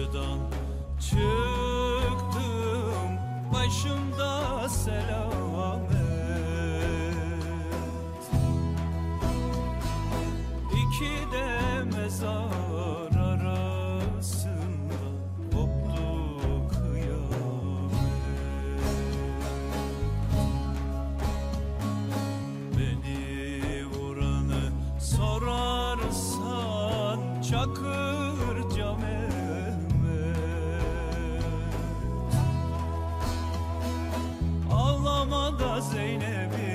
çarşıdan çıktım. Başımda selam. Da Zeynep'im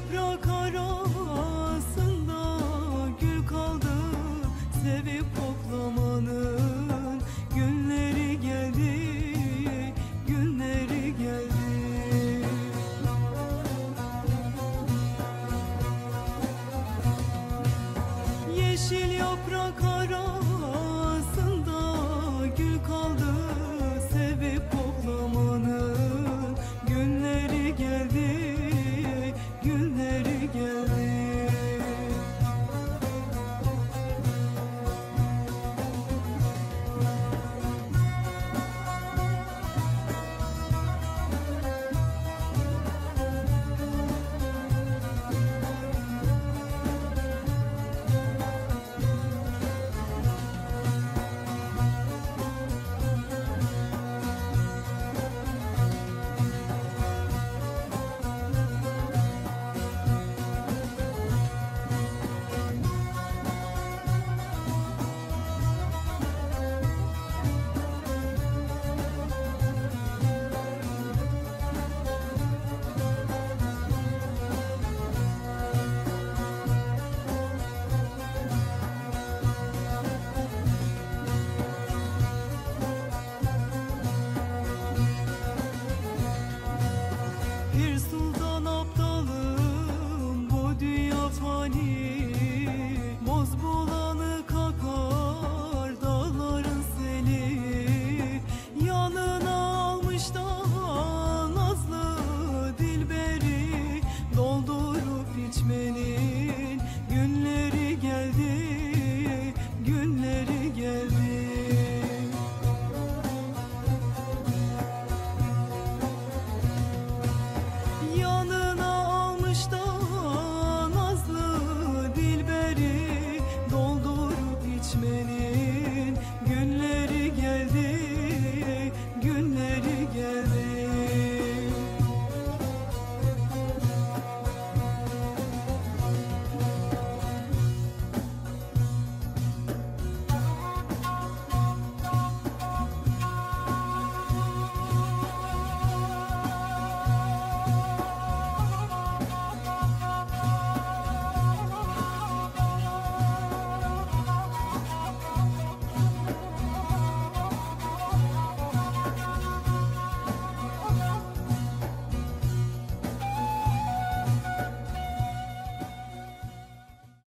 próprio